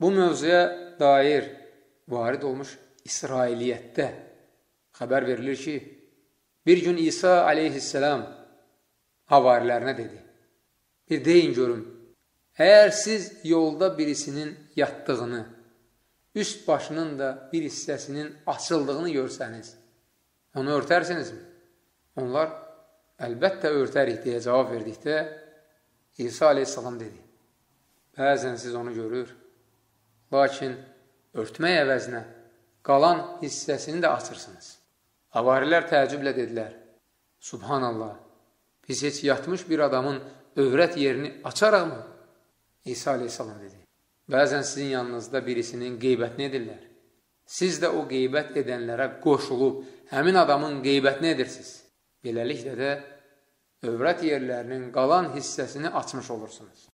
Bu mövzuya dair varid olmuş İsrailiyyətdə xəbər verilir ki, bir gün İsa aleyhisselam havarilərinə dedi, bir deyin görüm, əgər siz yolda birisinin yatdığını, üst başının da bir hissəsinin açıldığını görsəniz, onu örtərsinizmi? Onlar, əlbəttə örtərik deyə cavab verdikdə, İsa aleyhissalam dedi, bəzən siz onu görür, lakin örtmək əvəzinə qalan hissəsini də açırsınız. Avarilər təəccüblə dedilər, Subhanallah, biz heç yatmış bir adamın övrət yerini açaraq mı? İsa aleyhissalam dedi, bəzən sizin yanınızda birisinin qeybətini edirlər. Siz də o qeybət edənlərə qoşulub, həmin adamın qeybətini edirsiniz. Beləliklə də övrət yerlərinin qalan hissəsini açmış olursunuz.